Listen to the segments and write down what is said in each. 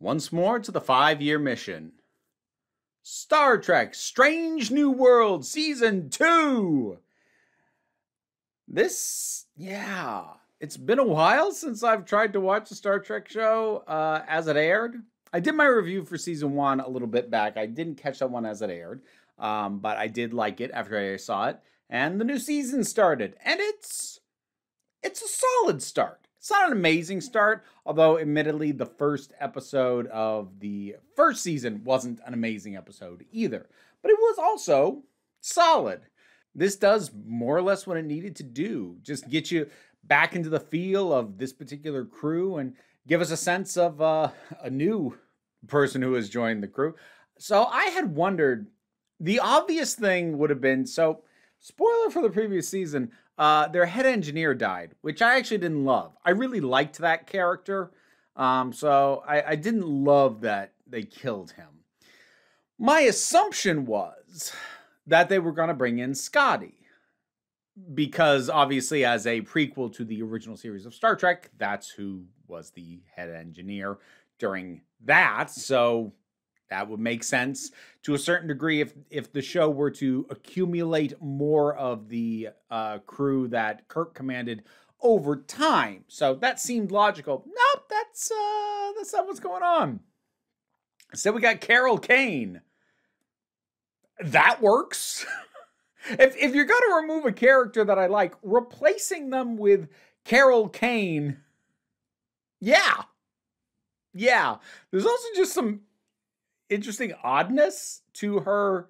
once more to the five year mission. Star Trek Strange New World Season 2! This, yeah, it's been a while since I've tried to watch a Star Trek show uh, as it aired. I did my review for season one a little bit back. I didn't catch that one as it aired, um, but I did like it after I saw it. And the new season started, and it's it's a solid start. It's not an amazing start, although admittedly the first episode of the first season wasn't an amazing episode either. But it was also solid. This does more or less what it needed to do. Just get you back into the feel of this particular crew and give us a sense of uh, a new person who has joined the crew. So I had wondered the obvious thing would have been so spoiler for the previous season uh, their head engineer died, which I actually didn't love. I really liked that character, um, so I, I didn't love that they killed him. My assumption was that they were going to bring in Scotty. Because obviously, as a prequel to the original series of Star Trek, that's who was the head engineer during that. So that would make sense to a certain degree if if the show were to accumulate more of the uh, crew that Kirk commanded over time. So that seemed logical. Nope, that's uh, that's not what's going on. So we got Carol Kane. That works. if if you're gonna remove a character that I like, replacing them with Carol Kane, yeah, yeah. There's also just some interesting oddness to her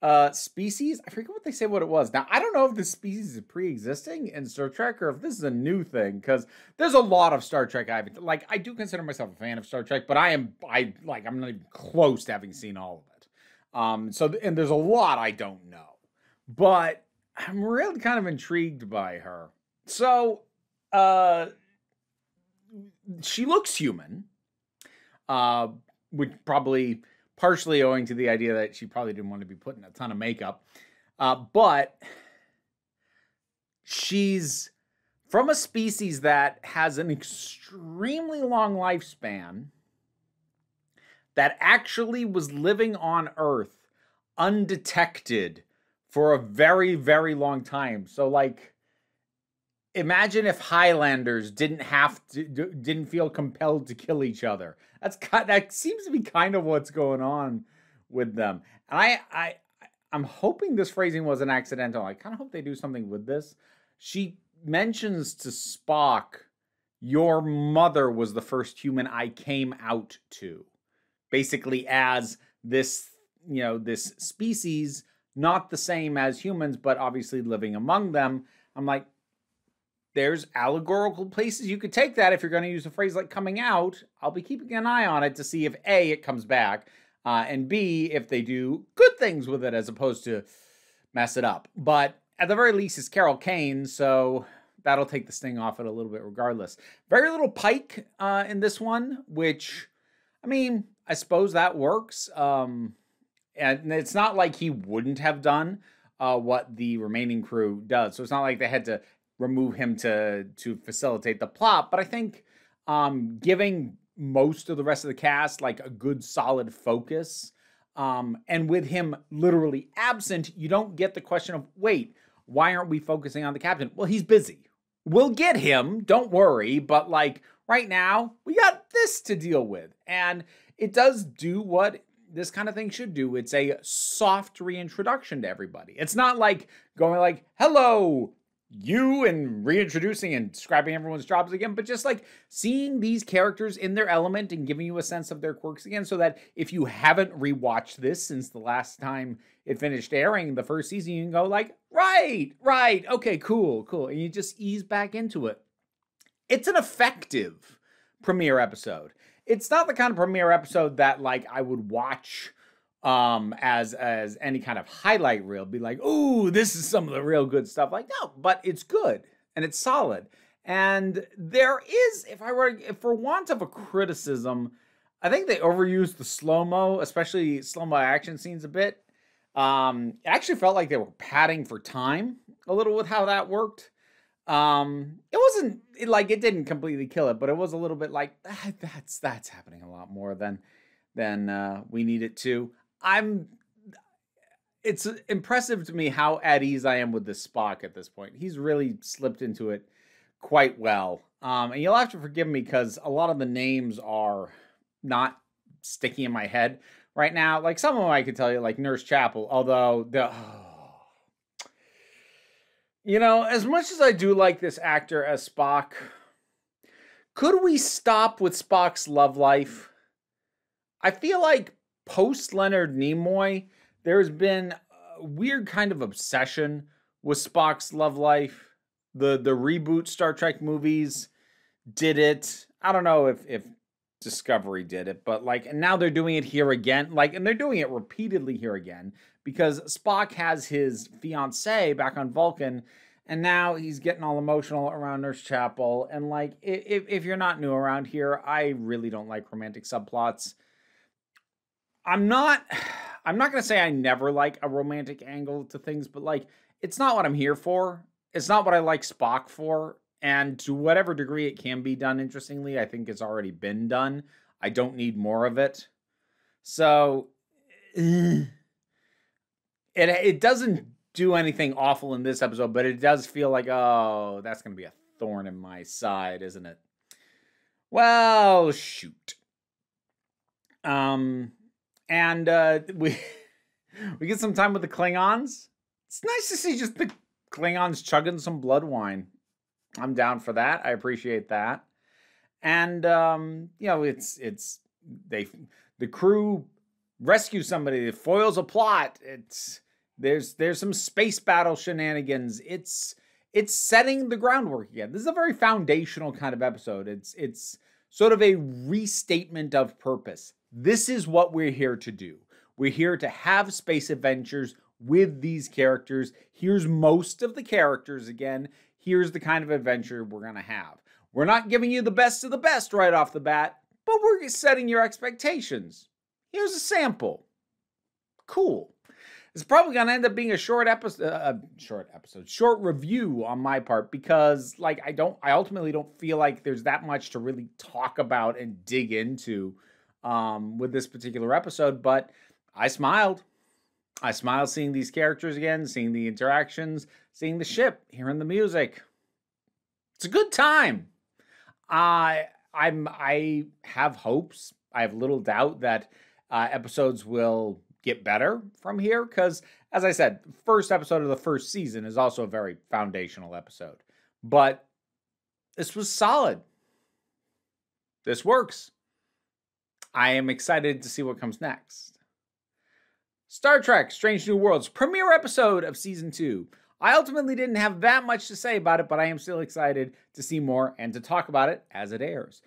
uh species. I forget what they say what it was. Now, I don't know if this species is pre-existing in Star Trek or if this is a new thing because there's a lot of Star Trek I've like I do consider myself a fan of Star Trek, but I am I like I'm not even close to having seen all of it. Um so and there's a lot I don't know. But I'm really kind of intrigued by her. So, uh she looks human. Uh which probably partially owing to the idea that she probably didn't want to be putting a ton of makeup. Uh, but she's from a species that has an extremely long lifespan that actually was living on Earth undetected for a very, very long time. So, like, imagine if Highlanders didn't have to, didn't feel compelled to kill each other. That's that seems to be kind of what's going on with them. And I, I, I'm hoping this phrasing wasn't accidental. I kind of hope they do something with this. She mentions to Spock, "Your mother was the first human I came out to," basically as this, you know, this species not the same as humans, but obviously living among them. I'm like, there's allegorical places you could take that if you're going to use a phrase like coming out. I'll be keeping an eye on it to see if A, it comes back, uh, and B, if they do good things with it as opposed to mess it up. But at the very least, it's Carol Kane, so that'll take the sting off it a little bit regardless. Very little Pike uh, in this one, which, I mean, I suppose that works. Um, and it's not like he wouldn't have done uh, what the remaining crew does. So it's not like they had to remove him to to facilitate the plot. But I think um, giving most of the rest of the cast like a good solid focus, um, and with him literally absent, you don't get the question of wait, why aren't we focusing on the captain? Well, he's busy. We'll get him, don't worry. But like right now, we got this to deal with, and it does do what this kind of thing should do. It's a soft reintroduction to everybody. It's not like going like, "Hello, you and reintroducing and scrapping everyone's jobs again, but just like seeing these characters in their element and giving you a sense of their quirks again, so that if you haven't rewatched this since the last time it finished airing the first season, you can go like, right, right, okay, cool, cool, and you just ease back into it. It's an effective premiere episode. It's not the kind of premiere episode that like I would watch um as as any kind of highlight reel be like oh this is some of the real good stuff. Like no but it's good and it's solid. And there is if i were if for want of a criticism i think they overused the slow mo especially slow mo action scenes a bit. Um it actually felt like they were padding for time a little with how that worked. Um, it wasn't it, like it didn't completely kill it, but it was a little bit like ah, that's that's happening a lot more than than uh, we need it to. I'm. It's impressive to me how at ease I am with this Spock at this point. He's really slipped into it quite well. Um, and you'll have to forgive me because a lot of the names are not sticking in my head right now. Like some of them I could tell you, like Nurse Chapel, although the. Oh, you know, as much as I do like this actor as Spock, could we stop with Spock's love life? I feel like post Leonard Nimoy, there's been a weird kind of obsession with Spock's love life. The the reboot Star Trek movies did it. I don't know if if Discovery did it, but like and now they're doing it here again. Like and they're doing it repeatedly here again because Spock has his fiancee back on Vulcan, and now he's getting all emotional around Nurse Chapel. And like, if if you're not new around here, I really don't like romantic subplots. I'm not. I'm not gonna say I never like a romantic angle to things, but like, it's not what I'm here for. It's not what I like Spock for. And to whatever degree it can be done interestingly, I think it's already been done. I don't need more of it. So. it it doesn't do anything awful in this episode, but it does feel like, oh, that's going to be a thorn in my side, isn't it? Well, shoot. Um, and uh, we we get some time with the Klingons. It's nice to see just the Klingons chugging some blood wine. I'm down for that. I appreciate that. And um, you know, it's it's they the crew rescue somebody, it foils a plot. It's there's there's some space battle shenanigans. It's it's setting the groundwork again. This is a very foundational kind of episode. It's it's sort of a restatement of purpose. This is what we're here to do. We're here to have space adventures with these characters. Here's most of the characters again. Here's the kind of adventure we're going to have. We're not giving you the best of the best right off the bat, but we're setting your expectations. Here's a sample. Cool. It's probably going to end up being a short episode, uh, short episode, short review on my part because, like, I don't, I ultimately don't feel like there's that much to really talk about and dig into um, with this particular episode. But I smiled. I smiled seeing these characters again, seeing the interactions, seeing the ship, hearing the music. It's a good time. I, I'm, I have hopes. I have little doubt that uh, episodes will get better from here because as i said first episode of the first season is also a very foundational episode but this was solid this works i am excited to see what comes next star trek strange new worlds premiere episode of season 2 i ultimately didn't have that much to say about it but i am still excited to see more and to talk about it as it airs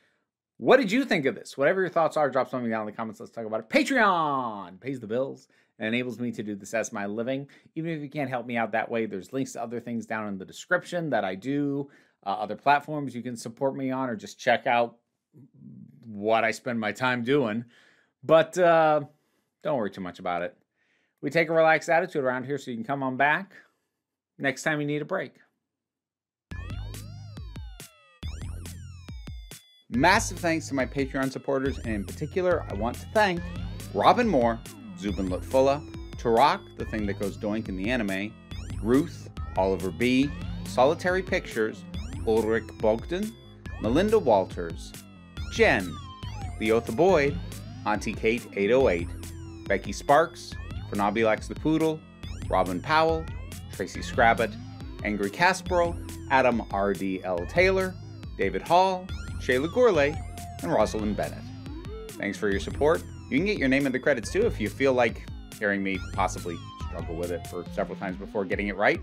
what did you think of this? Whatever your thoughts are, drop something down in the comments. Let's talk about it. Patreon pays the bills and enables me to do this as my living. Even if you can't help me out that way, there's links to other things down in the description that I do, uh, other platforms you can support me on, or just check out what I spend my time doing. But uh, don't worry too much about it. We take a relaxed attitude around here so you can come on back next time you need a break. Massive thanks to my Patreon supporters, and in particular, I want to thank Robin Moore, Zubin Lutfullah, Tarak, the thing that goes doink in the anime, Ruth, Oliver B., Solitary Pictures, Ulrich Bogdan, Melinda Walters, Jen, Leotha Boyd, Auntie Kate 808, Becky Sparks, Fernabilax the Poodle, Robin Powell, Tracy Scrabbit, Angry Caspero, Adam R.D.L. Taylor, David Hall, Shayla Gourlay, and Rosalind Bennett. Thanks for your support. You can get your name in the credits too if you feel like hearing me possibly struggle with it for several times before getting it right.